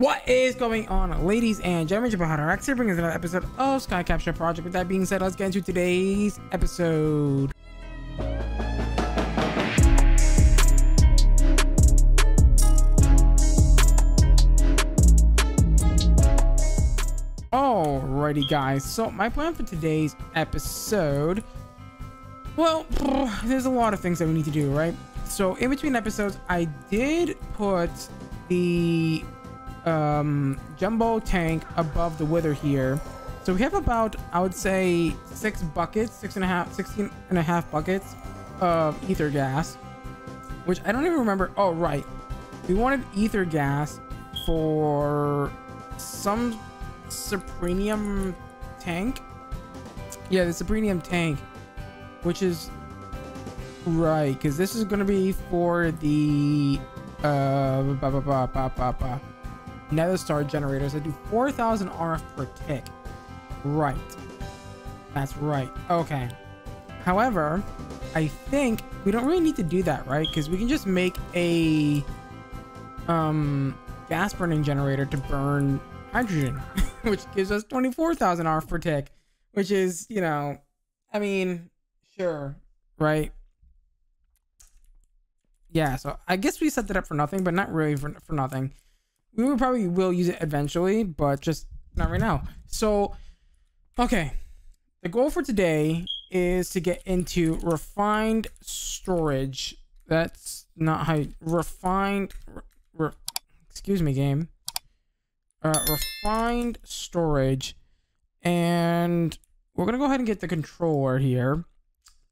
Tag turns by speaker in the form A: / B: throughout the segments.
A: What is going on, ladies and gentlemen? Jabba X here brings another episode of Sky Capsule Project. With that being said, let's get into today's episode. Alrighty, guys. So, my plan for today's episode. Well, there's a lot of things that we need to do, right? So, in between episodes, I did put the um, jumbo tank above the wither here. So we have about, I would say, six buckets, six and a half, 16 and a half buckets of ether gas, which I don't even remember. Oh, right. We wanted ether gas for some Supremium tank. Yeah, the Supremium tank, which is right, because this is going to be for the uh, ba ba ba ba ba ba nether star generators that do 4,000 RF per tick. Right. That's right. Okay. However, I think we don't really need to do that, right? Because we can just make a um, gas burning generator to burn hydrogen, which gives us 24,000 RF per tick, which is, you know, I mean, sure, right? Yeah, so I guess we set that up for nothing, but not really for, for nothing we will probably will use it eventually, but just not right now. So, okay. The goal for today is to get into refined storage. That's not how you, refined. Re, re, excuse me, game. Uh, refined storage, and we're gonna go ahead and get the controller here,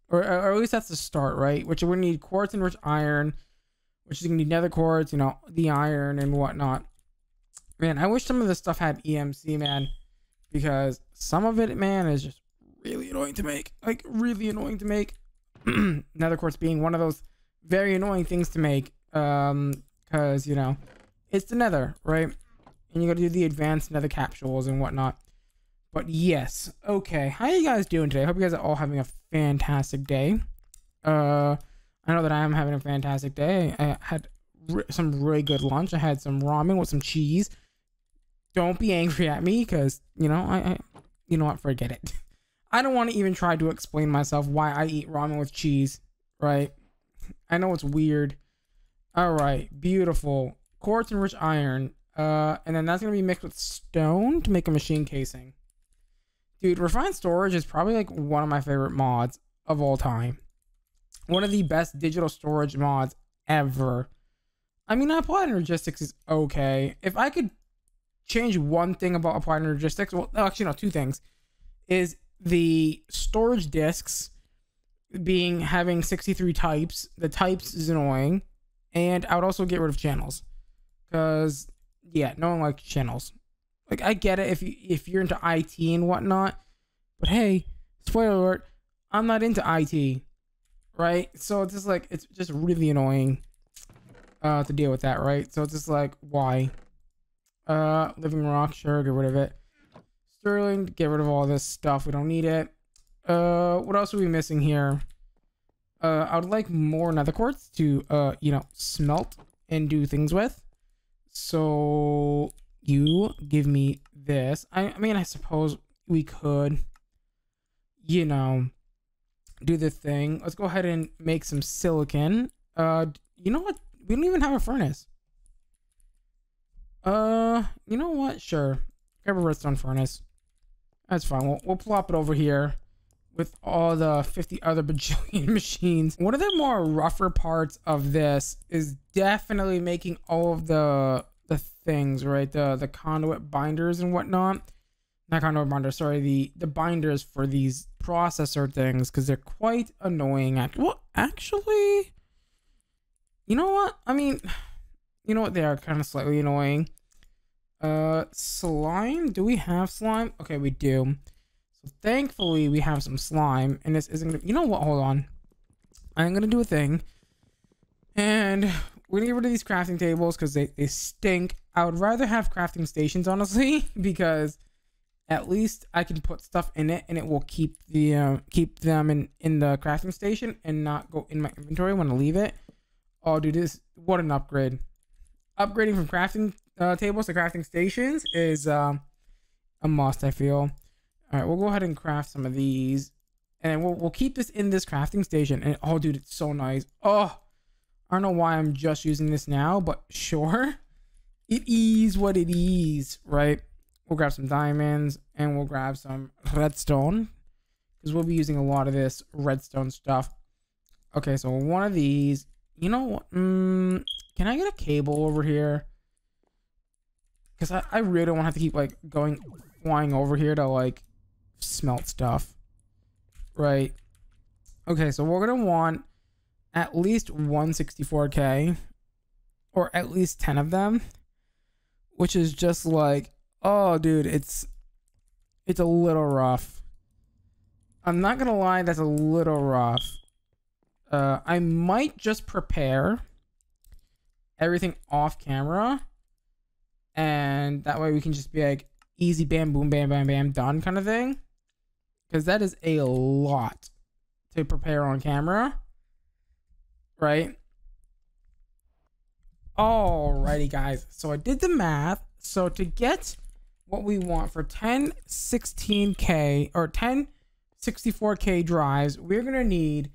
A: or, or at least that's the start, right? Which gonna need quartz enriched iron which is gonna need nether quartz, you know, the iron and whatnot. Man, I wish some of this stuff had EMC, man, because some of it, man, is just really annoying to make. Like, really annoying to make. nether quartz being one of those very annoying things to make. Um, because, you know, it's the nether, right? And you gotta do the advanced nether capsules and whatnot. But yes, okay. How are you guys doing today? I hope you guys are all having a fantastic day. Uh, I know that I am having a fantastic day. I had some really good lunch. I had some ramen with some cheese. Don't be angry at me because, you know, I, I, you know what, forget it. I don't want to even try to explain myself why I eat ramen with cheese, right? I know it's weird. All right, beautiful. Quartz enriched iron. Uh, and then that's going to be mixed with stone to make a machine casing. Dude, refined storage is probably like one of my favorite mods of all time one of the best digital storage mods ever. I mean, Applied Energistics is okay. If I could change one thing about Applied Energistics, well, actually, no, two things, is the storage disks being having 63 types. The types is annoying, and I would also get rid of channels, because yeah, no one likes channels. Like I get it if you if you're into IT and whatnot, but hey, spoiler alert, I'm not into IT right? So it's just like it's just really annoying uh to deal with that, right? So it's just like why? Uh living rock, sure, get rid of it. Sterling, get rid of all this stuff. We don't need it. Uh what else are we missing here? Uh I would like more nether quartz to uh, you know, smelt and do things with. So you give me this. I, I mean I suppose we could you know do the thing. Let's go ahead and make some silicon. Uh, you know what? We don't even have a furnace. Uh, you know what? Sure. Grab a redstone furnace. That's fine. We'll, we'll plop it over here with all the 50 other bajillion machines. One of the more rougher parts of this is definitely making all of the the things, right? The the conduit binders and whatnot not conduit binder, sorry, the the binders for these processor things because they're quite annoying. Well, actually, you know what? I mean, you know what? They are kind of slightly annoying. Uh, slime. Do we have slime? Okay, we do. So thankfully, we have some slime, and this isn't. Gonna, you know what? Hold on. I'm gonna do a thing, and we're gonna get rid of these crafting tables because they they stink. I would rather have crafting stations, honestly, because at least I can put stuff in it and it will keep the uh, keep them in in the crafting station and not go in my inventory when I leave it. Oh, dude, this what an upgrade! upgrading from crafting uh, tables to crafting stations is um, a must. I feel. All right, we'll go ahead and craft some of these, and we'll we'll keep this in this crafting station. And oh, dude, it's so nice. Oh, I don't know why I'm just using this now, but sure, it is what it is, right? We'll grab some diamonds and we'll grab some redstone because we'll be using a lot of this redstone stuff. Okay, so one of these. You know what? Mm, can I get a cable over here? Because I, I really don't want to have to keep like going flying over here to like smelt stuff. Right. Okay, so we're gonna want at least 164k or at least 10 of them which is just like oh dude it's it's a little rough. I'm not gonna lie that's a little rough. Uh i might just prepare everything off camera and that way we can just be like easy bam boom bam bam bam done kind of thing. Because that is a lot to prepare on camera right? Alrighty guys. So i did the math. So to get what we want for 10 16k or 10 64k drives. We're gonna need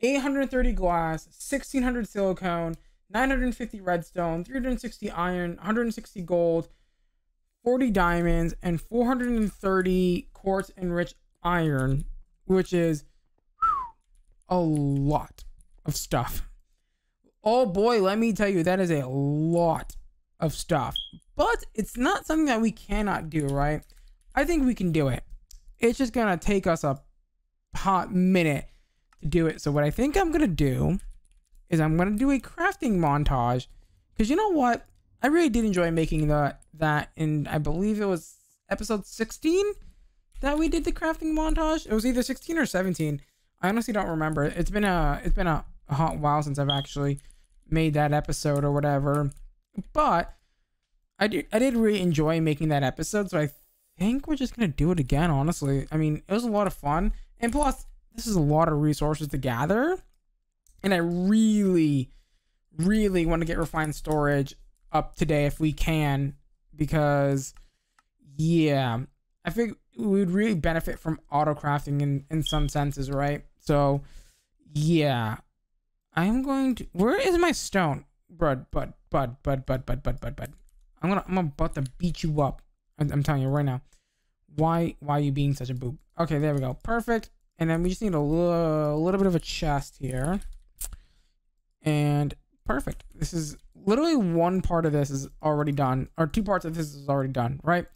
A: 830 glass 1600 silicone 950 redstone 360 iron 160 gold 40 diamonds and 430 quartz enriched iron which is a lot of stuff. Oh boy let me tell you that is a lot of stuff but it's not something that we cannot do right? I think we can do it. It's just gonna take us a hot minute to do it. So what i think i'm gonna do is i'm gonna do a crafting montage. Because you know what? I really did enjoy making that that in i believe it was episode 16 that we did the crafting montage. It was either 16 or 17 i honestly don't remember. It's been a it's been a hot while since i've actually made that episode or whatever. But I did I did really enjoy making that episode, so I think we're just gonna do it again. Honestly, I mean, it was a lot of fun, and plus, this is a lot of resources to gather, and I really, really want to get refined storage up today if we can, because yeah, I think we would really benefit from auto crafting in in some senses, right? So, yeah, I'm going to. Where is my stone? Bud, bud, bud, bud, bud, bud, bud, bud, bud. I'm gonna I'm about to beat you up. I'm, telling you right now. Why why are you being such a boob? Okay, there we go. Perfect. And then we just need a little, a little bit of a chest here. And perfect. This is literally one part of this is already done, or two parts of this is already done, right?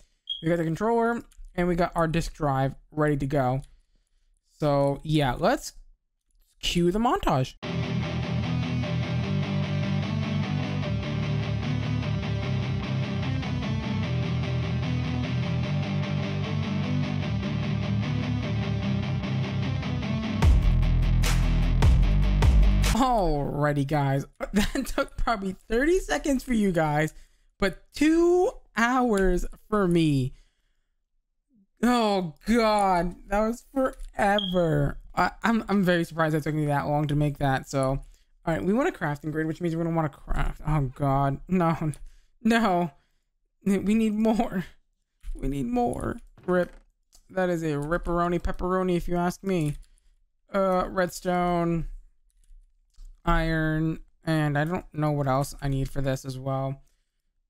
A: We got the controller and we got our disk drive ready to go. So yeah, let's cue the montage. Alrighty, guys. That took probably 30 seconds for you guys, but two hours for me. Oh god, that was forever. I, am I'm, I'm very surprised that took me that long to make that. So, all right, we want a crafting grid, which means we're gonna want to craft. Oh god, no, no, we need more. We need more. Rip. That is a ripperoni pepperoni, if you ask me. Uh, redstone iron, and I don't know what else I need for this as well.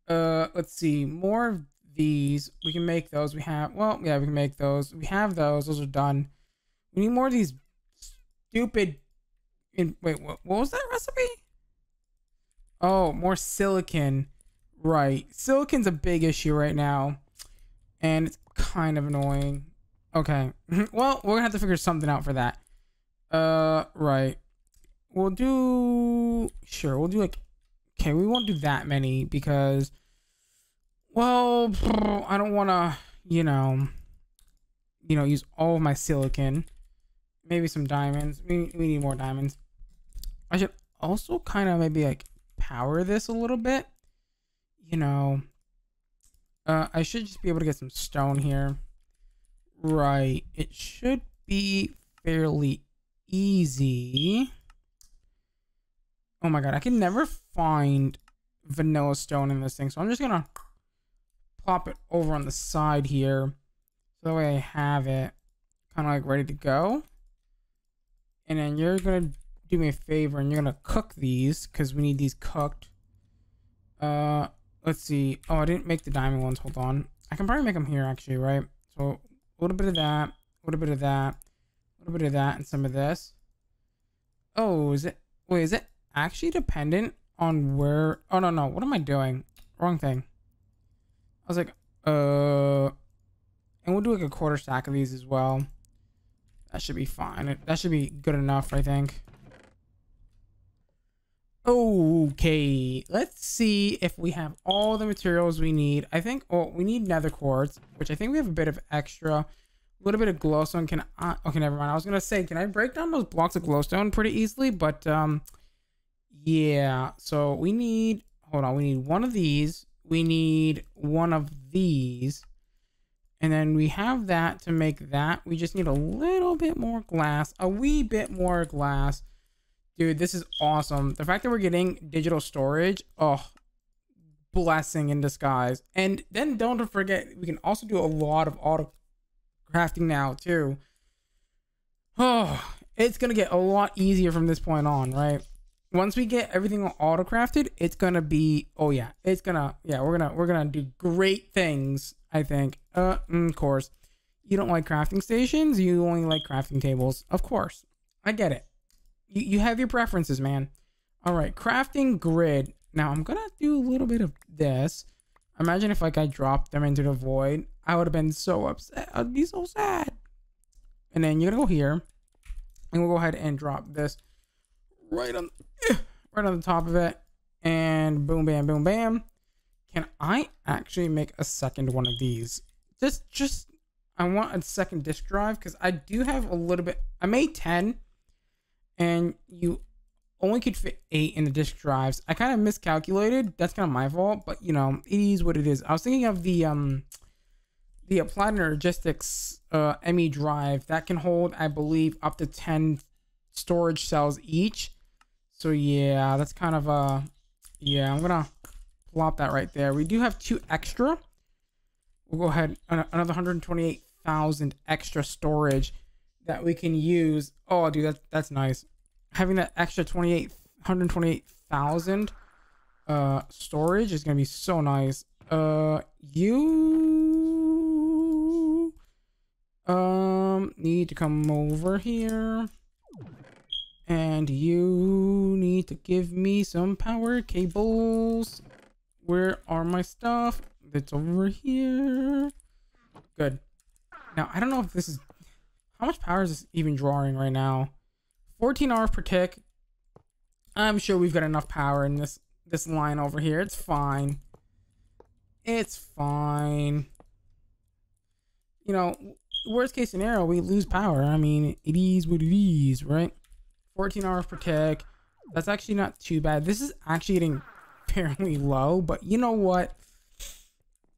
A: Uh, let's see, more of these. We can make those. We have, well, yeah, we can make those. We have those. Those are done. We need more of these stupid. In wait, what, what was that recipe? Oh, more silicon. Right, silicon's a big issue right now, and it's kind of annoying. Okay, well, we're gonna have to figure something out for that. Uh, right we'll do sure we'll do like okay we won't do that many because well i don't want to you know you know use all of my silicon. Maybe some diamonds. We, we need more diamonds. I should also kind of maybe like power this a little bit. You know uh i should just be able to get some stone here. Right. It should be fairly easy Oh my god, I can never find vanilla stone in this thing. So I'm just gonna plop it over on the side here. So that way I have it kind of like ready to go. And then you're gonna do me a favor and you're gonna cook these because we need these cooked. Uh, let's see. Oh, I didn't make the diamond ones. Hold on. I can probably make them here actually, right? So a little bit of that, a little bit of that, a little bit of that, and some of this. Oh, is it? Wait, is it actually dependent on where? Oh no, no. What am I doing? Wrong thing. I was like, uh, and we'll do like a quarter stack of these as well. That should be fine. That should be good enough, I think. Okay, let's see if we have all the materials we need. I think, oh, we need nether quartz, which I think we have a bit of extra. A little bit of glowstone. Can I, okay, never mind. I was going to say, can I break down those blocks of glowstone pretty easily? But, um, yeah. So we need, hold on, we need one of these. We need one of these. And then we have that to make that. We just need a little bit more glass, a wee bit more glass. Dude, this is awesome. The fact that we're getting digital storage, oh, blessing in disguise. And then don't forget, we can also do a lot of auto crafting now too. Oh, it's gonna get a lot easier from this point on, right? Once we get everything auto crafted, it's gonna be oh yeah, it's gonna yeah, we're gonna we're gonna do great things I think. Uh, mm, of course. You don't like crafting stations. You only like crafting tables. Of course. I get it. You, you have your preferences, man. All right. Crafting grid. Now, I'm to do a little bit of this. Imagine if like I dropped them into the void. I would have been so upset. I'd be so sad. And then you're to go here. And we'll go ahead and drop this right on, right on the top of it. And boom, bam, boom, bam. Can I actually make a second one of these? Just, just, I want a second disk drive because I do have a little bit. I made 10 and you only could fit eight in the disk drives. I kind of miscalculated. That's kind of my fault, but you know, it is what it is. I was thinking of the, um, the Applied Energistics uh, ME drive that can hold, I believe, up to 10 storage cells each. So yeah, that's kind of, uh, yeah, I'm gonna plop that right there. We do have two extra. We'll go ahead another 128,000 extra storage that we can use. Oh, dude, that's that's nice. Having that extra 28 128,000 uh storage is gonna be so nice. Uh, you um need to come over here. And you need to give me some power cables. Where are my stuff? It's over here. Good. Now, I don't know if this is... How much power is this even drawing right now? 14 hours per tick. I'm sure we've got enough power in this this line over here. It's fine. It's fine. You know, worst case scenario, we lose power. I mean, it is what it is, right? 14 hours per tick. That's actually not too bad. This is actually getting fairly low, but you know what?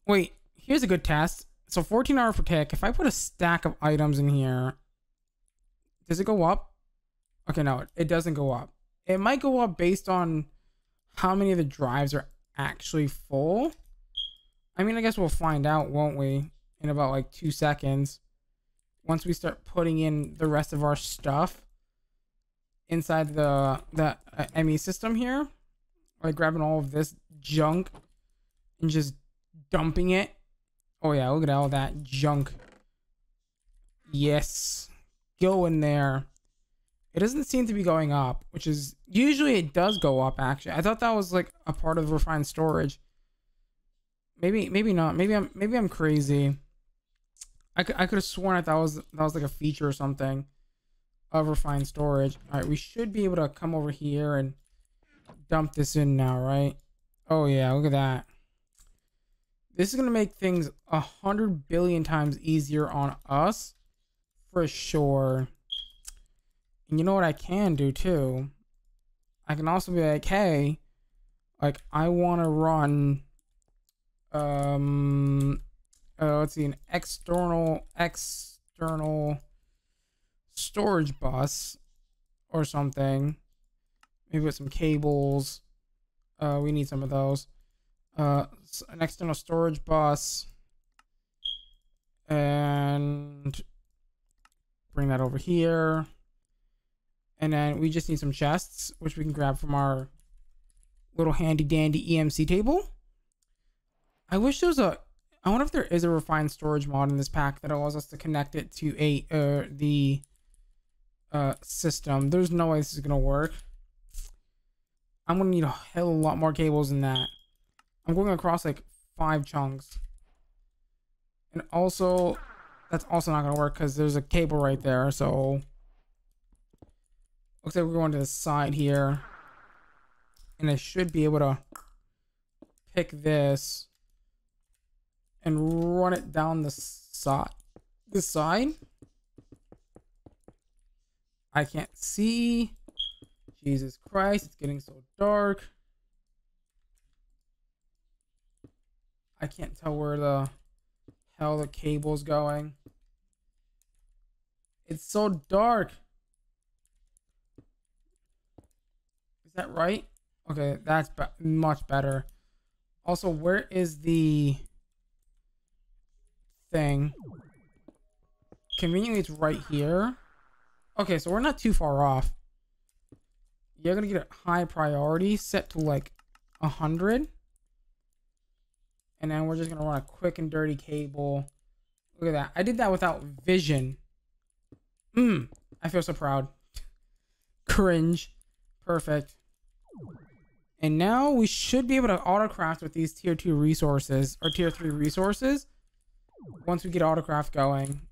A: Wait, here's a good test. So 14 hour per tick. If I put a stack of items in here, does it go up? Okay, no, it doesn't go up. It might go up based on how many of the drives are actually full. I mean, I guess we'll find out, won't we? In about like two seconds. Once we start putting in the rest of our stuff inside the the uh, ME system here like grabbing all of this junk and just dumping it. Oh yeah, look at all that junk. Yes. Go in there. It doesn't seem to be going up, which is usually it does go up actually. I thought that was like a part of refined storage. Maybe maybe not. Maybe I'm maybe I'm crazy. I could I could have sworn that thought was that was like a feature or something of refined storage. All right, we should be able to come over here and dump this in now, right? Oh yeah, look at that. This is gonna make things a hundred billion times easier on us, for sure. And you know what I can do too? I can also be like, hey, like I want to run, um, uh, let's see, an external external storage bus or something maybe with some cables. Uh, we need some of those. Uh, an external storage bus. And bring that over here. And then we just need some chests, which we can grab from our little handy dandy EMC table. I wish there was a. I wonder if there is a refined storage mod in this pack that allows us to connect it to a uh, the uh, system. There's no way this is gonna work. I'm gonna need a hell of a lot more cables than that. I'm going across like five chunks. And also, that's also not gonna work because there's a cable right there. So looks like we're going to the side here, and I should be able to pick this and run it down the side. The side. I can't see. Jesus Christ, it's getting so dark. I can't tell where the hell the cable's going. It's so dark. Is that right? Okay, that's be much better. Also, where is the thing? Conveniently, it's right here. Okay, so we're not too far off. You're gonna get a high priority set to like a hundred. And then we're just gonna run a quick and dirty cable. Look at that. I did that without vision. Mmm. I feel so proud. Cringe. Perfect. And now we should be able to autocraft with these tier 2 resources or tier 3 resources once we get autocraft going.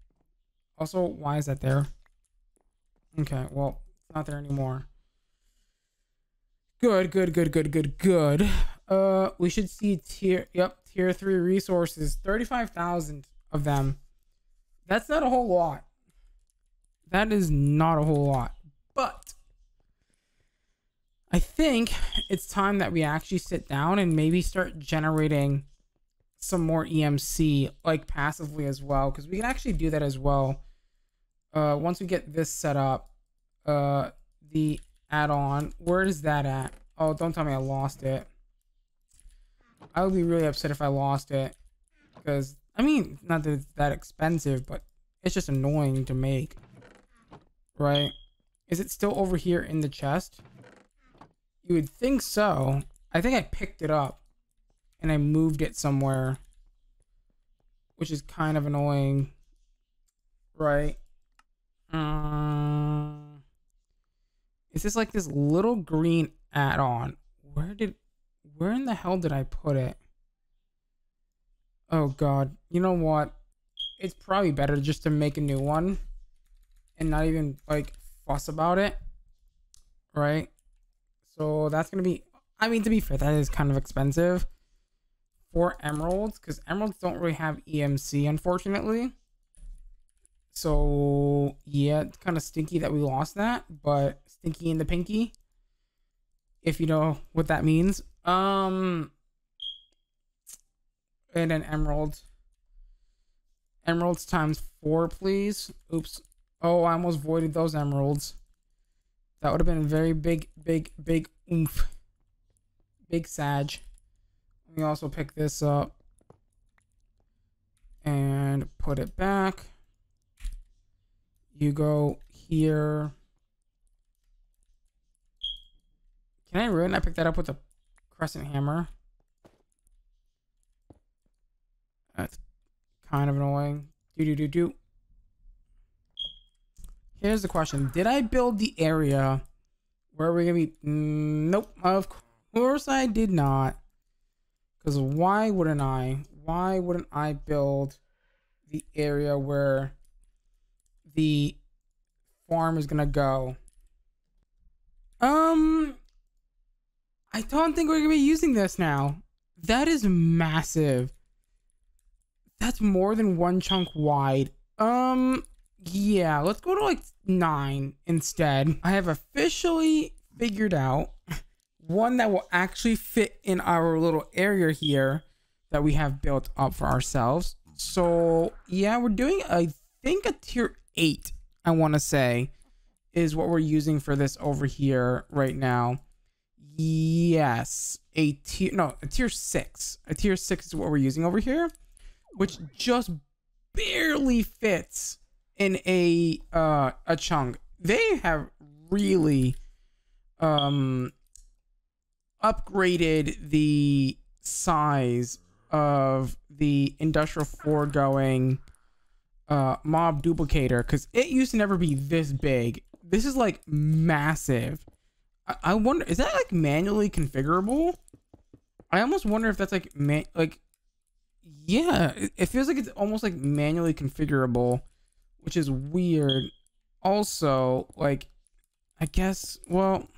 A: Also, why is that there? Okay, well, it's not there anymore. Good, good, good, good, good, good. Uh, we should see tier, yep, tier three resources, 35,000 of them. That's not a whole lot. That is not a whole lot. But I think it's time that we actually sit down and maybe start generating some more EMC, like passively as well, because we can actually do that as well uh, once we get this set up, uh, the add-on, where is that at? Oh, don't tell me I lost it. I would be really upset if I lost it. Because, I mean, not that it's that expensive, but it's just annoying to make. Right? Is it still over here in the chest? You would think so. I think I picked it up. And I moved it somewhere. Which is kind of annoying. Right? Um, is this like this little green add-on? Where did, where in the hell did I put it? Oh god, you know what? It's probably better just to make a new one and not even like fuss about it, right? So that's gonna be. I mean, to be fair, that is kind of expensive for emeralds because emeralds don't really have EMC, unfortunately. So yeah, it's kind of stinky that we lost that, but stinky in the pinky, if you know what that means. Um, and an emerald. Emeralds times four, please. Oops. Oh, I almost voided those emeralds. That would have been a very big, big, big oomph. Big sag. Let me also pick this up and put it back you go here. Can I ruin? I picked that up with a crescent hammer. That's kind of annoying. Do do do do. Here's the question: Did I build the area where we're gonna be? Mm, nope. Of course I did not. Because why wouldn't I? Why wouldn't I build the area where the farm is gonna go. Um, I don't think we're gonna be using this now. That is massive. That's more than one chunk wide. Um, yeah, let's go to like nine instead. I have officially figured out one that will actually fit in our little area here that we have built up for ourselves. So yeah, we're doing I think a tier eight, I want to say, is what we're using for this over here right now. Yes, a tier no, a tier six. A tier six is what we're using over here, which just barely fits in a uh a chunk. They have really um upgraded the size of the industrial foregoing uh mob duplicator because it used to never be this big. This is like massive. I, I wonder is that like manually configurable? I almost wonder if that's like man like yeah, it, it feels like it's almost like manually configurable, which is weird. Also, like I guess well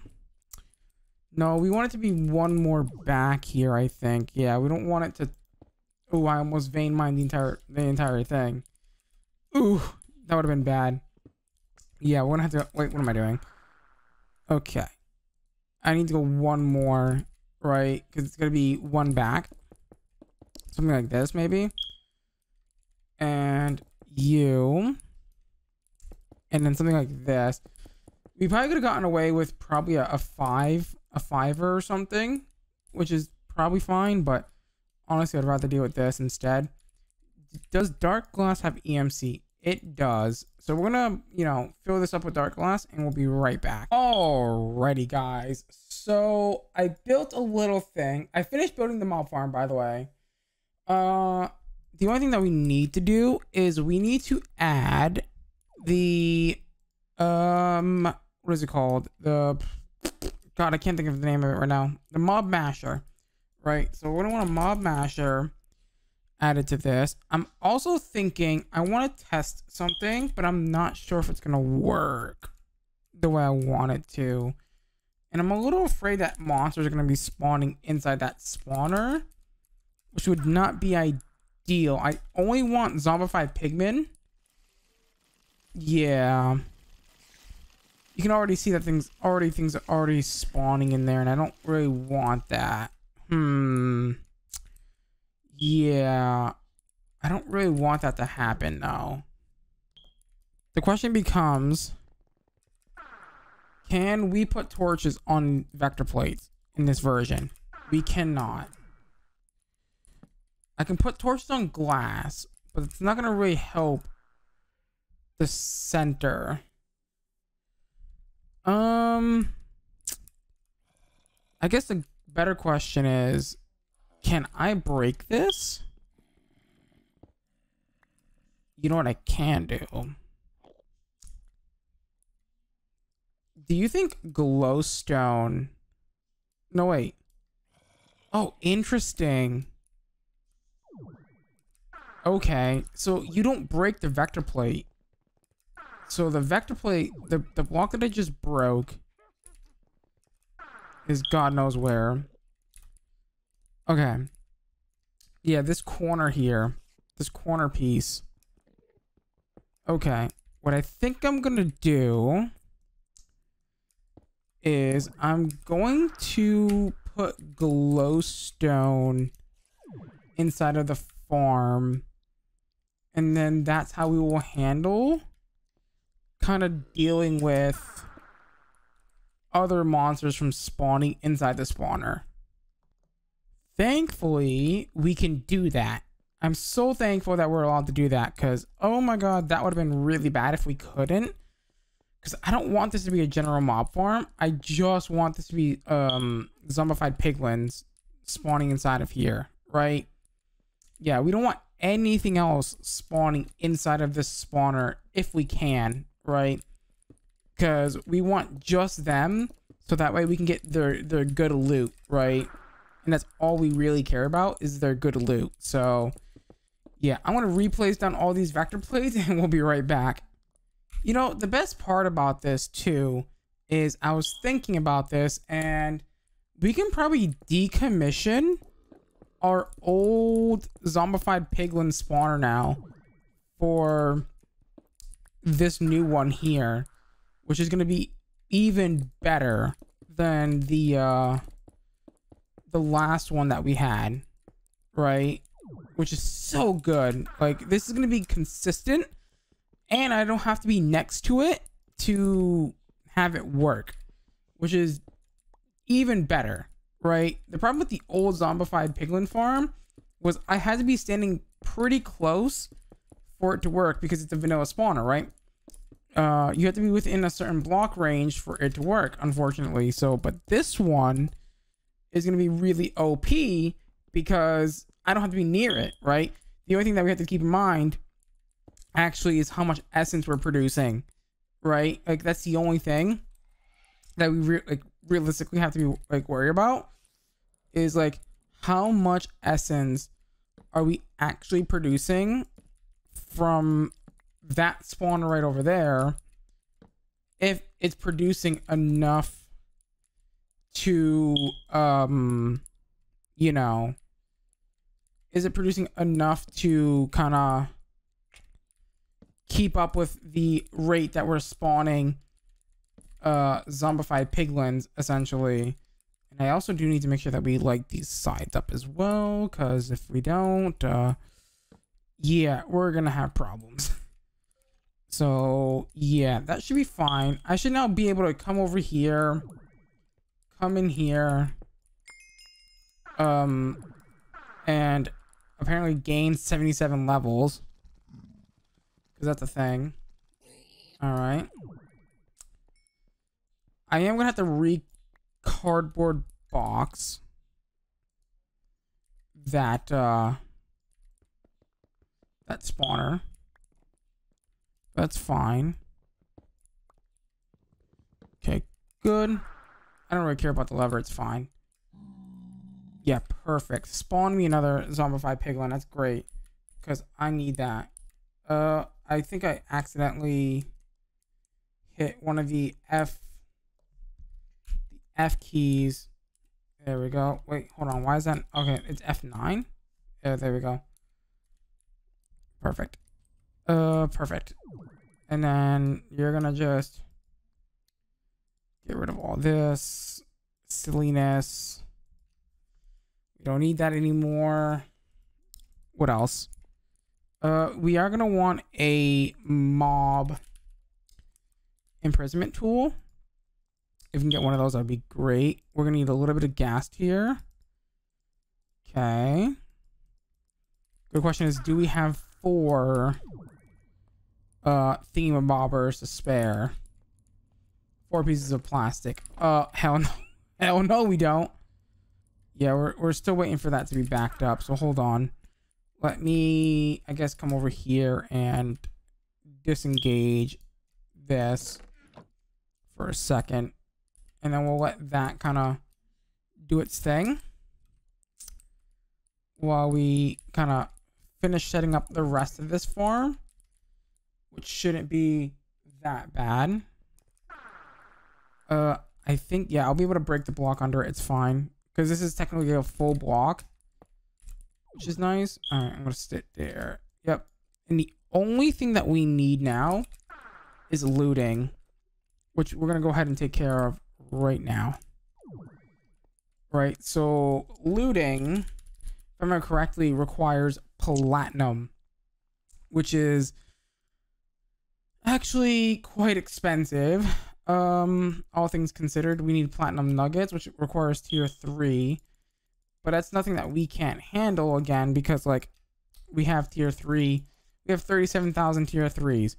A: no, we want it to be one more back here, I think. Yeah, we don't want it to Oh, I almost vein mined the entire the entire thing. Ooh, that would have been bad. Yeah, we're gonna have to wait, what am I doing? Okay. I need to go one more, right? Because it's gonna be one back. Something like this, maybe. And you. And then something like this. We probably could have gotten away with probably a, a five, a fiver or something, which is probably fine, but honestly, I'd rather deal with this instead. Does Dark Glass have EMC? It does. So we're gonna, you know, fill this up with Dark Glass and we'll be right back. Alrighty, guys. So I built a little thing. I finished building the mob farm, by the way. Uh, the only thing that we need to do is we need to add the, um, what is it called? The, God, I can't think of the name of it right now. The mob masher right? So we're gonna want a mob masher added to this. I'm also thinking I want to test something, but I'm not sure if it's gonna work the way I want it to. And I'm a little afraid that monsters are gonna be spawning inside that spawner, which would not be ideal. I only want zombified pigmen. Yeah. You can already see that things already things are already spawning in there, and I don't really want that. Hmm. Yeah. I don't really want that to happen though. The question becomes Can we put torches on vector plates in this version? We cannot. I can put torches on glass, but it's not going to really help the center. Um, I guess the better question is, can I break this? You know what I can do? Do you think glowstone... No, wait. Oh, interesting. Okay, so you don't break the vector plate. So the vector plate, the, the block that I just broke is God knows where. Okay. Yeah, this corner here. This corner piece. Okay. What I think I'm going to do is I'm going to put glowstone inside of the farm. And then that's how we will handle kind of dealing with other monsters from spawning inside the spawner. Thankfully, we can do that. I'm so thankful that we're allowed to do that because, oh my god, that would have been really bad if we couldn't. Because I don't want this to be a general mob farm. I just want this to be um, zombified piglins spawning inside of here, right? Yeah, we don't want anything else spawning inside of this spawner if we can, right? because we want just them so that way we can get their their good loot right and that's all we really care about is their good loot. So yeah i'm gonna replace down all these vector plates and we'll be right back. You know the best part about this too is i was thinking about this and we can probably decommission our old zombified piglin spawner now for this new one here which is going to be even better than the uh the last one that we had, right? Which is so good. Like this is going to be consistent and I don't have to be next to it to have it work, which is even better, right? The problem with the old zombified piglin farm was I had to be standing pretty close for it to work because it's a vanilla spawner, right? Uh, you have to be within a certain block range for it to work, unfortunately. So, but this one is going to be really OP because I don't have to be near it, right? The only thing that we have to keep in mind actually is how much essence we're producing, right? Like that's the only thing that we re- like realistically have to be like worry about is like how much essence are we actually producing from that spawner right over there if it's producing enough to um you know is it producing enough to kind of keep up with the rate that we're spawning uh zombified piglins essentially? And i also do need to make sure that we light these sides up as well because if we don't uh yeah we're gonna have problems. So yeah that should be fine. I should now be able to come over here come in here um and apparently gain 77 levels. Because that's a thing. All right i am gonna have to re cardboard box that uh that spawner. That's fine. Okay good I don't really care about the lever. It's fine. Yeah, perfect. Spawn me another zombified piglin. That's great. Because I need that. Uh, I think I accidentally hit one of the F the F keys. There we go. Wait, hold on. Why is that? Okay, it's F9. Yeah, there we go. Perfect. Uh, perfect. And then you're gonna just Get rid of all this silliness. We don't need that anymore. What else? Uh, we are gonna want a mob imprisonment tool. If we can get one of those, that'd be great. We're gonna need a little bit of gas here. Okay. Good question is, do we have four uh theme mobbers to spare? Four pieces of plastic. Uh, hell no. Hell no, we don't. Yeah, we're, we're still waiting for that to be backed up. So hold on. Let me, I guess, come over here and disengage this for a second. And then we'll let that kind of do its thing. While we kind of finish setting up the rest of this farm. Which shouldn't be that bad. Uh, I think, yeah, I'll be able to break the block under it. It's fine. Because this is technically a full block. Which is nice. Alright, I'm going to sit there. Yep. And the only thing that we need now is looting. Which we're going to go ahead and take care of right now. Right, so looting, if I remember correctly, requires platinum. Which is actually quite expensive. Um, all things considered, we need platinum nuggets, which requires tier three. But that's nothing that we can't handle again because like we have tier three. We have 37,000 tier threes.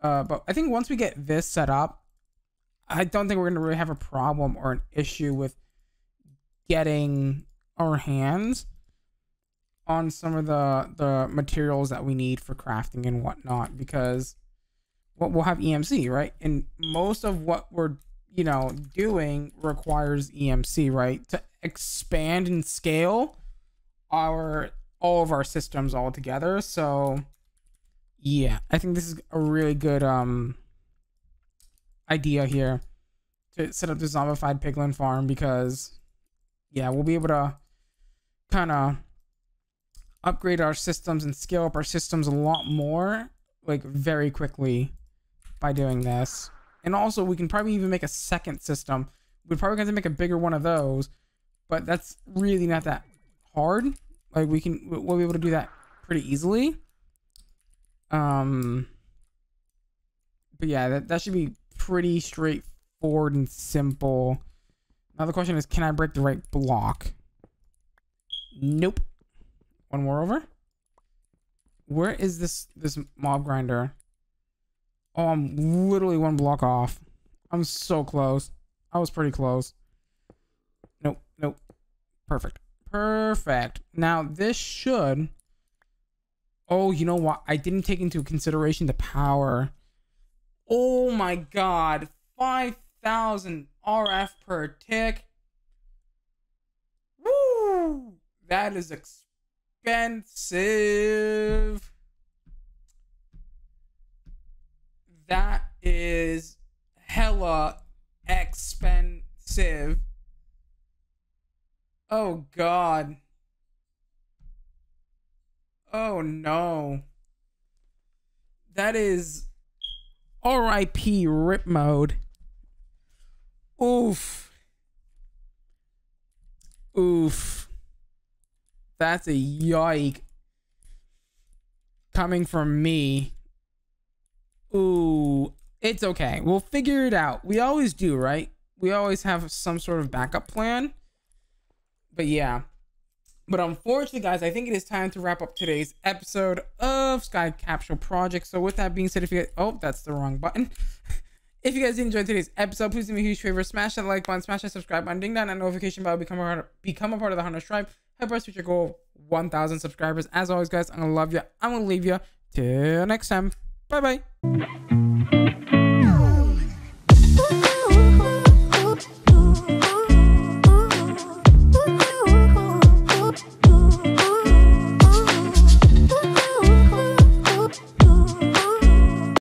A: Uh, but I think once we get this set up, I don't think we're gonna really have a problem or an issue with getting our hands on some of the the materials that we need for crafting and whatnot because what we'll have EMC, right? And most of what we're, you know, doing requires EMC, right? To expand and scale our all of our systems all together. So yeah, I think this is a really good um idea here to set up the zombified piglin farm because yeah, we'll be able to kind of upgrade our systems and scale up our systems a lot more like very quickly by doing this. And also, we can probably even make a second system. We're probably going to make a bigger one of those, but that's really not that hard. Like we can, we'll be able to do that pretty easily. Um, but yeah, that, that should be pretty straightforward and simple. Now the question is, can I break the right block? Nope. One more over. Where is this this mob grinder? Oh, I'm literally one block off. I'm so close. I was pretty close. Nope, nope. Perfect. Perfect. Now this should Oh, you know what? I didn't take into consideration the power. Oh my god. 5000 RF per tick. Woo! That is expensive. That is hella expensive. Oh god. Oh no. That is RIP rip mode. Oof. Oof. That's a yike. Coming from me. Ooh. It's okay. We'll figure it out. We always do, right? We always have some sort of backup plan. But yeah. But unfortunately, guys, I think it is time to wrap up today's episode of Sky Capsule Project. So with that being said, if you guys, oh, that's the wrong button. if you guys enjoyed today's episode, please do me a huge favor, smash that like button, smash that subscribe button, ding down that notification bell, become a part of, become a part of the Hunter Tribe. Help us reach your goal 1,000 subscribers. As always, guys, I'm gonna love you. I'm gonna leave you. Till next time. Bye bye.